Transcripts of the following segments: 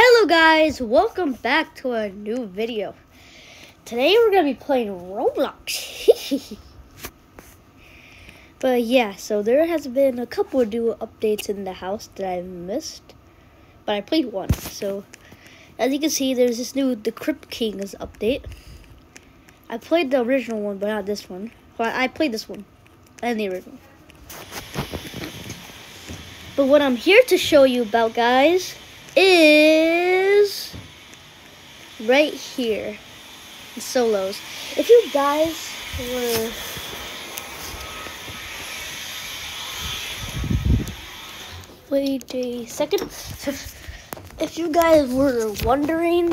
Hello guys, welcome back to a new video. Today we're going to be playing Roblox. but yeah, so there has been a couple of new updates in the house that I've missed. But I played one. So as you can see, there's this new The Crypt Kings update. I played the original one, but not this one. Well, I played this one and the original. But what I'm here to show you about, guys, is right here solos. If you guys were wait a second. If you guys were wondering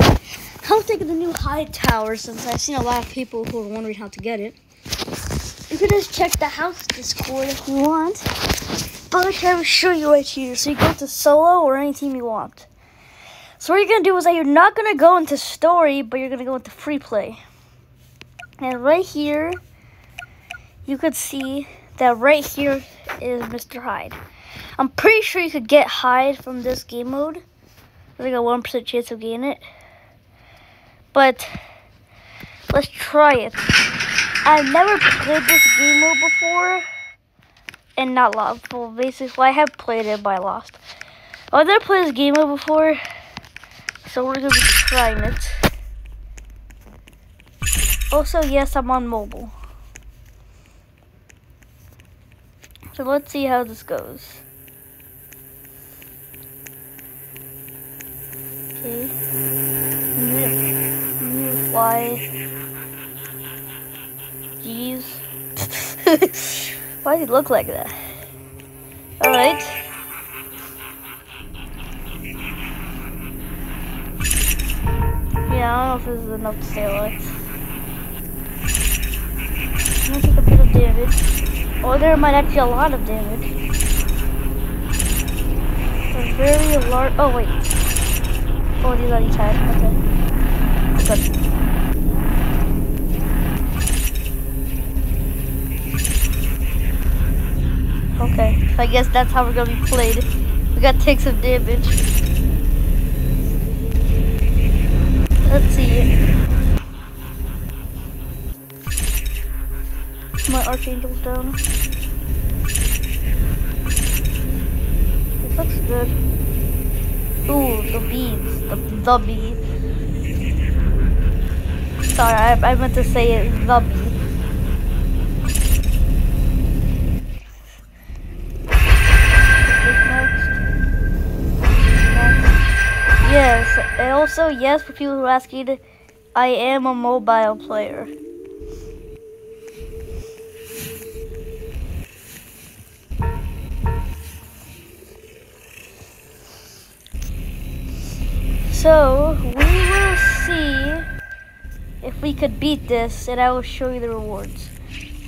how to get the new Hyde tower since i've seen a lot of people who are wondering how to get it. You can just check the house discord if you want. But i'll show you right here so you go to solo or any team you want so what you're going to do is that you're not going to go into story, but you're going to go into free play. And right here, you could see that right here is Mr. Hyde. I'm pretty sure you could get Hyde from this game mode. There's like a 1% chance of getting it. But, let's try it. I've never played this game mode before. And not lost. Well, basically, I have played it, but I lost. I've never played this game mode before so we're gonna be trying it. Also, yes, I'm on mobile. So let's see how this goes. Okay. New fly. Jeez. Why does he look like that? Alright. Know is enough to stay alive. I'm gonna take a bit of damage. Or there might actually be a lot of damage. A very large. Oh, wait. Oh, are each side. Okay. Good. Okay, I guess that's how we're gonna be played. We gotta take some damage. Let's see. My archangel's down. This looks good. Ooh, the beads. The, the beads. Sorry, I, I meant to say it, the beads. Also, yes, for people who are asking, I am a mobile player. So, we will see if we could beat this, and I will show you the rewards.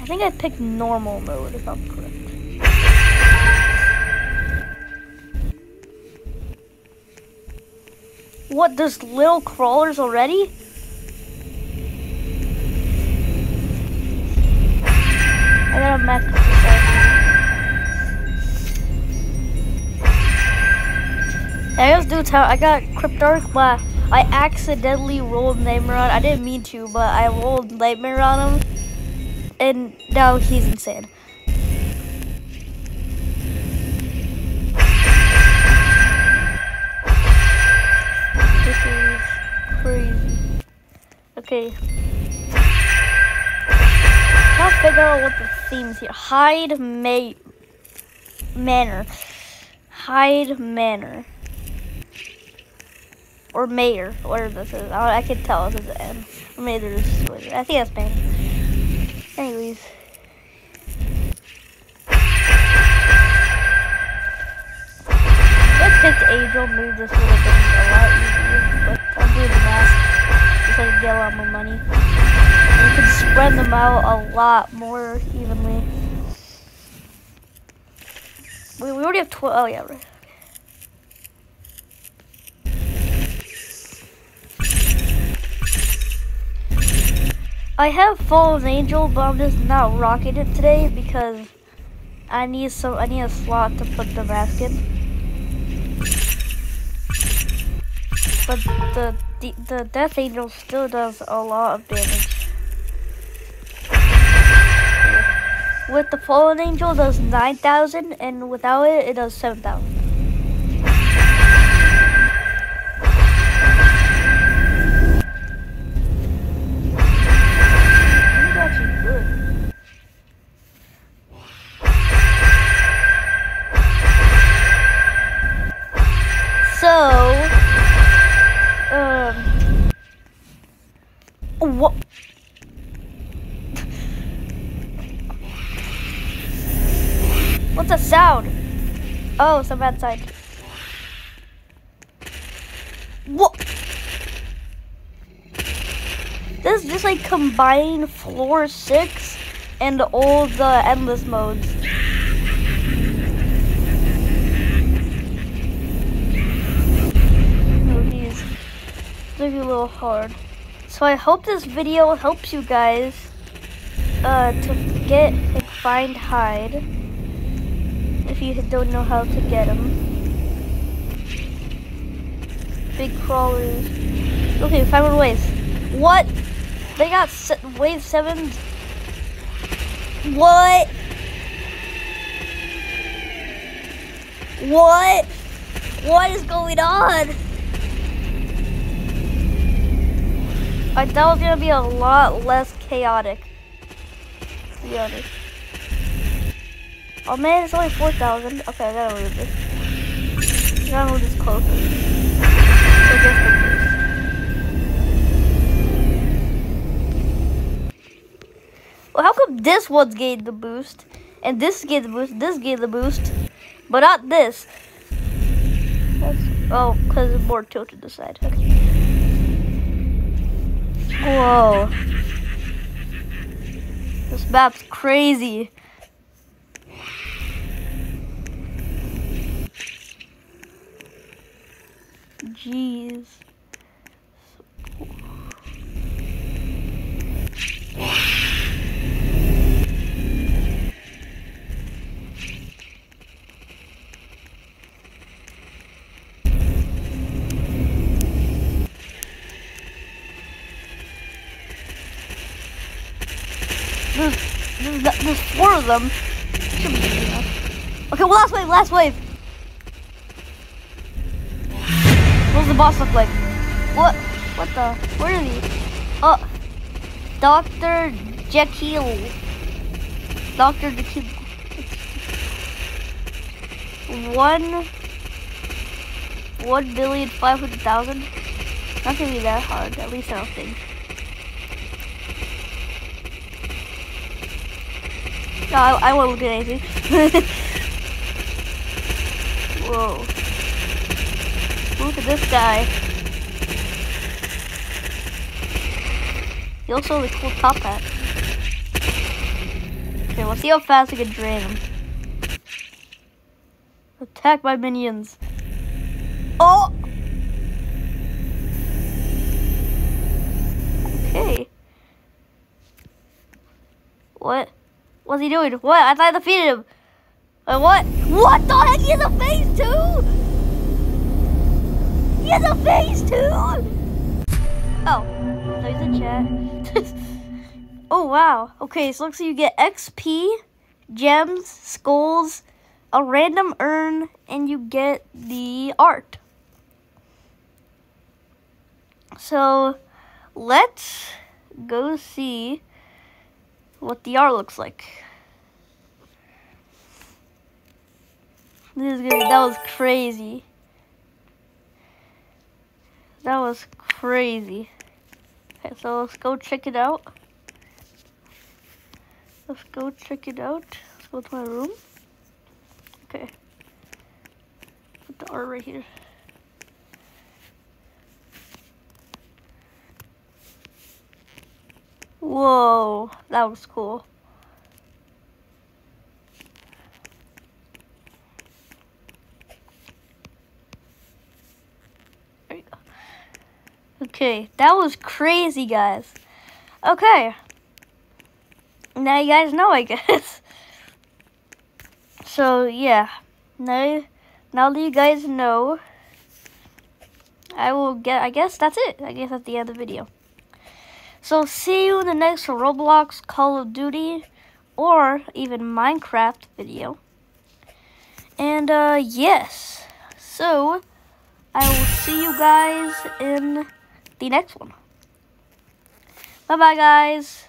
I think I picked normal mode, if I'm correct. What, there's little crawlers already? I got a mech. I just do tell I got Cryptarch, but I accidentally rolled Nightmare on I didn't mean to, but I rolled Nightmare on him. And now he's insane. Okay. I'll figure out what the themes here. Hyde May Manor. Hyde Manor. Or Mayor, whatever this is. I, I can tell if it's an M. Or maybe there's I think that's Manor. Anyways. Let's Angel, move this have been a lot easier, a lot more money. And you can spread them out a lot more evenly. We, we already have 12. Oh, yeah, right. I have Fallen Angel, but I'm just not rocking it today because I need some. I need a slot to put the mask in. But the, the, Death Angel still does a lot of damage. With the Fallen Angel, does 9,000, and without it, it does 7,000. What's that sound? Oh, some outside. What? This is just like combining floor six and all the endless modes. Geez. It's a little hard. So I hope this video helps you guys uh, to get and find Hyde if you don't know how to get them. Big crawlers. Okay, five more waves. What? They got se wave seven. What? What? What is going on? I thought it was gonna be a lot less chaotic. To be honest. Oh man, it's only 4,000. Okay, I gotta move this. I gotta move this closer. Well, how come this one's getting the boost, and this getting the boost, this getting the boost, but not this? That's, oh, because it's more tilted the side. Okay. Whoa. This map's crazy. Jeez. There's, there's there's four of them. Okay, well, last wave, last wave. Boss look like? What? What the? Where are these? Uh, oh, Dr. Jekyll. Dr. Jekyll. One. One billion five hundred thousand. Not gonna be that hard, at least I don't think. No, I, I won't look at anything. Whoa. Look at this guy. He also has a cool top hat. Okay, let's see how fast we can drain him. Attack by minions. Oh! Okay. What? What's he doing? What? I thought I defeated him. Uh, what? What the heck? He has a face too? Face too? Oh, there's a chat. oh, wow. Okay, so looks like you get XP, gems, skulls, a random urn, and you get the art. So, let's go see what the art looks like. This is gonna, that was crazy. That was crazy. Okay, so let's go check it out. Let's go check it out. Let's go to my room. Okay. Put the art right here. Whoa, that was cool. Okay, that was crazy, guys. Okay. Now you guys know, I guess. So, yeah. Now, now that you guys know, I will get, I guess that's it. I guess that's the end of the video. So see you in the next Roblox, Call of Duty, or even Minecraft video. And uh, yes, so I will see you guys in the next one. Bye-bye, guys.